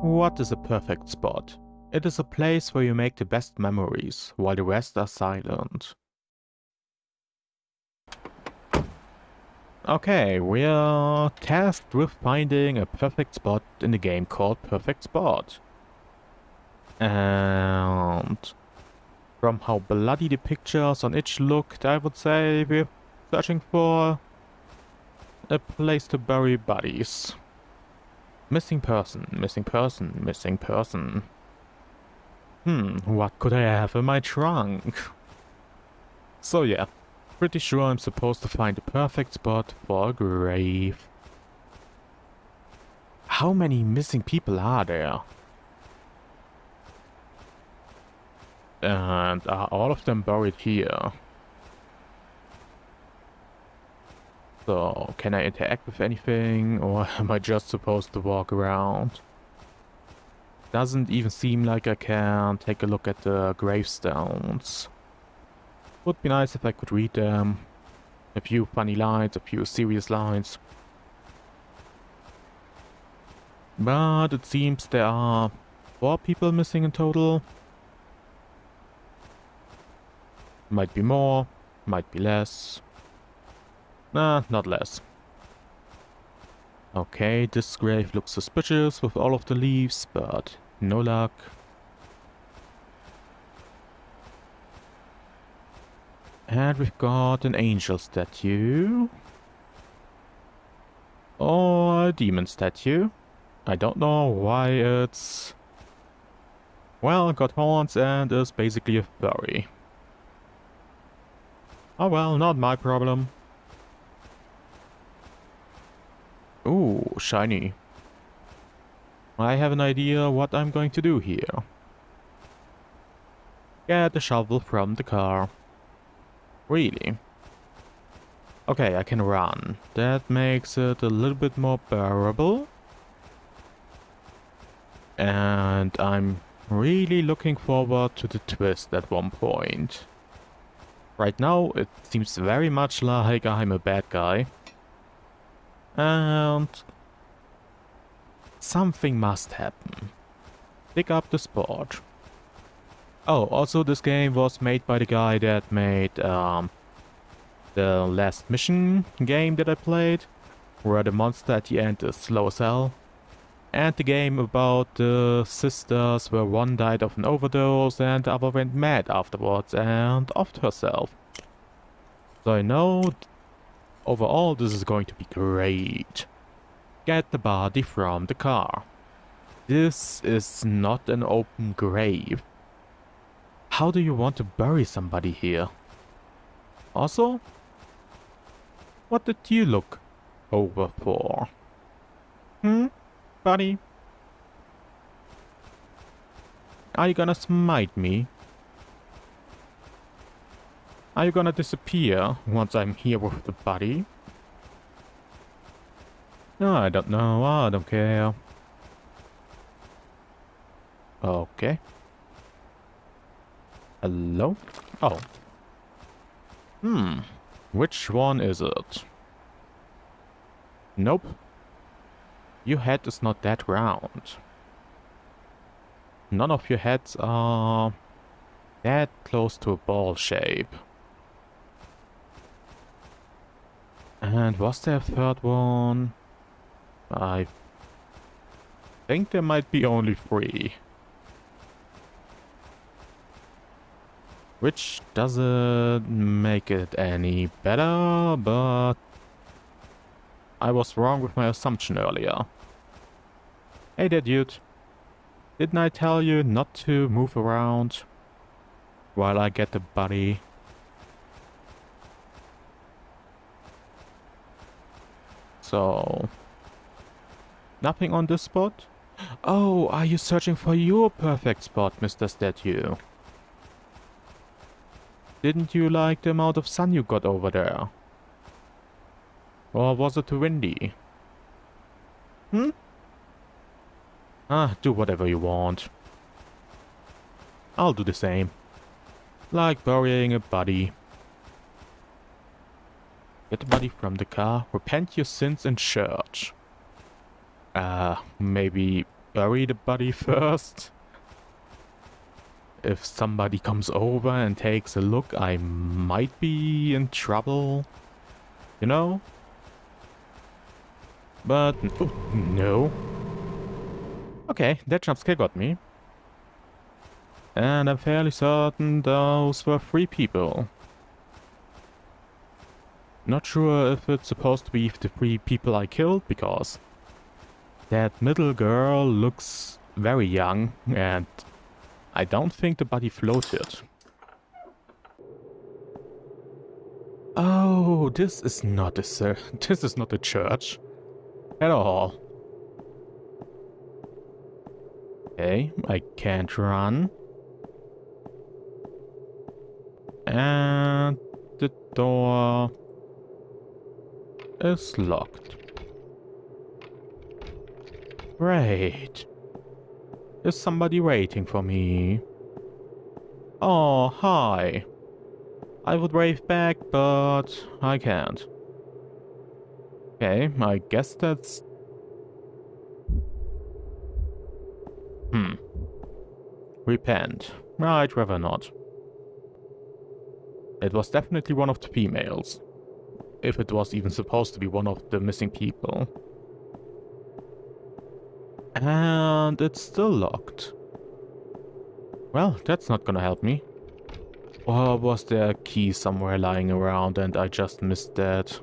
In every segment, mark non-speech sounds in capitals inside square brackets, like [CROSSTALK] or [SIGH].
What is a perfect spot? It is a place where you make the best memories, while the rest are silent. Okay, we are tasked with finding a perfect spot in the game called Perfect Spot. And from how bloody the pictures on each looked, I would say we're searching for a place to bury bodies. Missing person, missing person, missing person. Hmm, what could I have in my trunk? So yeah, pretty sure I'm supposed to find the perfect spot for a grave. How many missing people are there? And are all of them buried here? So, can I interact with anything, or [LAUGHS] am I just supposed to walk around? Doesn't even seem like I can take a look at the gravestones. Would be nice if I could read them. A few funny lines, a few serious lines. But it seems there are four people missing in total. Might be more, might be less. Nah, not less. Okay, this grave looks suspicious with all of the leaves, but no luck. And we've got an angel statue. Or a demon statue. I don't know why it's... Well, got horns and is basically a furry. Oh well, not my problem. Ooh, shiny. I have an idea what I'm going to do here. Get the shovel from the car. Really? Okay, I can run. That makes it a little bit more bearable. And I'm really looking forward to the twist at one point. Right now, it seems very much like I'm a bad guy. And something must happen. Pick up the sport. Oh, also this game was made by the guy that made um, the last mission game that I played, where the monster at the end is slow as hell. And the game about the sisters where one died of an overdose and the other went mad afterwards and offed herself. So I know Overall, this is going to be great. Get the body from the car. This is not an open grave. How do you want to bury somebody here? Also, what did you look over for? Hmm, buddy? Are you gonna smite me? Are you gonna disappear once I'm here with the body? No, I don't know. I don't care. Okay. Hello? Oh. Hmm. Which one is it? Nope. Your head is not that round. None of your heads are that close to a ball shape. And was there a third one? I think there might be only three. Which doesn't make it any better, but I was wrong with my assumption earlier. Hey there, dude. Didn't I tell you not to move around while I get the body? So... Nothing on this spot? Oh, are you searching for your perfect spot, Mr. Statue? Didn't you like the amount of sun you got over there? Or was it too windy? Hmm? Ah, do whatever you want. I'll do the same. Like burying a body. Get the body from the car. Repent your sins in church. Uh, maybe bury the body first. If somebody comes over and takes a look, I might be in trouble. You know? But, oh, no. Okay, that jump scare got me. And I'm fairly certain those were three people. Not sure if it's supposed to be the three people I killed, because that middle girl looks very young, and I don't think the body floated. Oh, this is not a [LAUGHS] this is not a church at all. Okay, I can't run. And the door is locked. Great. Is somebody waiting for me? Oh, hi. I would wave back, but I can't. Okay, I guess that's... Hmm. Repent. I'd rather not. It was definitely one of the females. If it was even supposed to be one of the missing people. And it's still locked. Well, that's not gonna help me. Or was there a key somewhere lying around and I just missed that?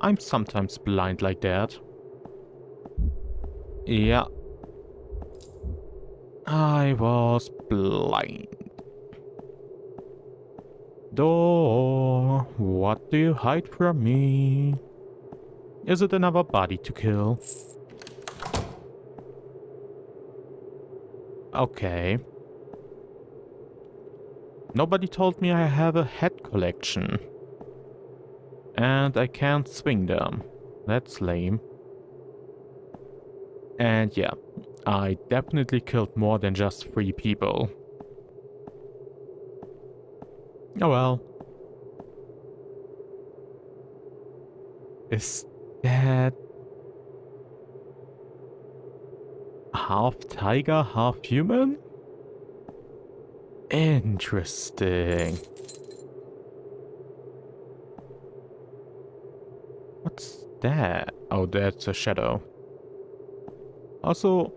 I'm sometimes blind like that. Yeah. I was blind. Door, what do you hide from me? Is it another body to kill? Okay. Nobody told me I have a head collection. And I can't swing them. That's lame. And yeah, I definitely killed more than just three people. Oh well. Is that half tiger, half human? Interesting. What's that? Oh, that's a shadow. Also,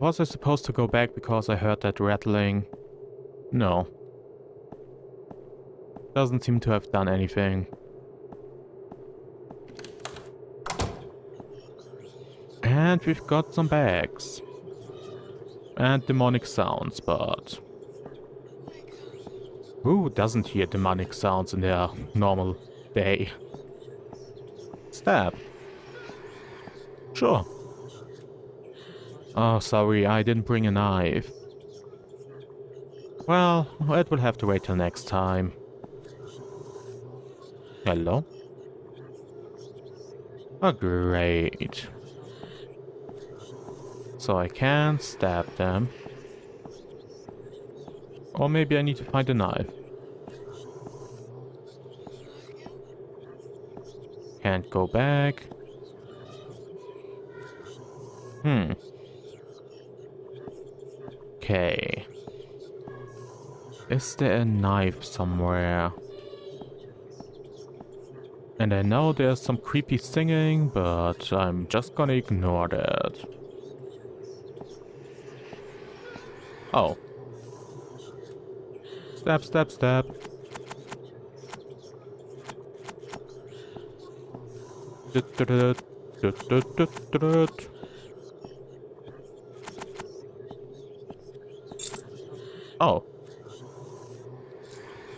was I supposed to go back because I heard that rattling? No. Doesn't seem to have done anything. And we've got some bags. And demonic sounds, but... Who doesn't hear demonic sounds in their normal day? Stab. Sure. Oh, sorry, I didn't bring a knife. Well, it will have to wait till next time. Hello? Oh, great. So I can stab them. Or maybe I need to find a knife. Can't go back. Hmm. Okay. Is there a knife somewhere? And I know there's some creepy singing, but I'm just gonna ignore that. Oh. Stab, stab, stab. Oh.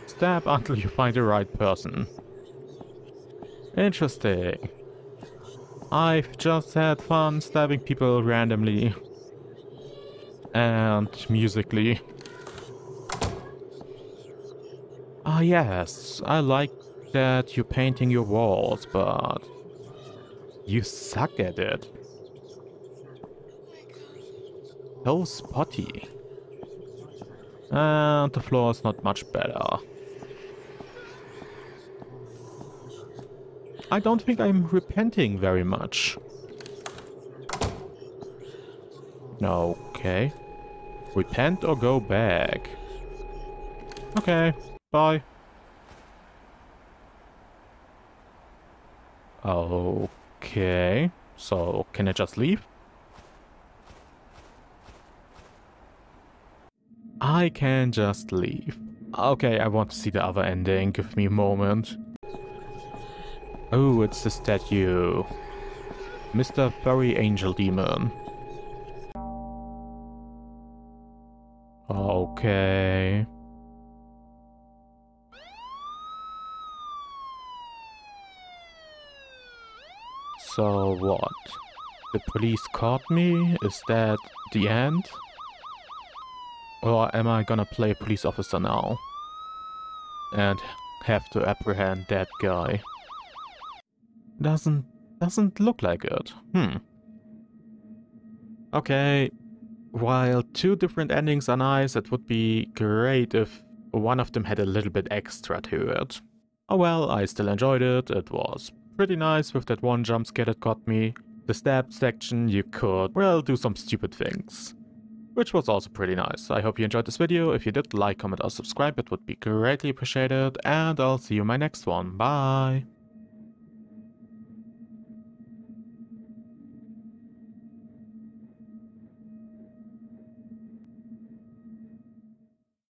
Stab until you find the right person. Interesting. I've just had fun stabbing people randomly. And musically. Ah yes, I like that you're painting your walls, but... You suck at it. So spotty. And the floor is not much better. I don't think I'm repenting very much. Okay. Repent or go back? Okay, bye. Okay, so can I just leave? I can just leave. Okay, I want to see the other ending. Give me a moment. Oh, it's the statue. Mr. Furry Angel Demon. Okay. So what? The police caught me? Is that the end? Or am I gonna play police officer now? And have to apprehend that guy. Doesn't doesn't look like it. Hmm. Okay. While two different endings are nice, it would be great if one of them had a little bit extra to it. Oh well, I still enjoyed it. It was pretty nice with that one jump scare that got me. The stab section, you could, well, do some stupid things. Which was also pretty nice. I hope you enjoyed this video. If you did, like, comment or subscribe. It would be greatly appreciated. And I'll see you in my next one. Bye!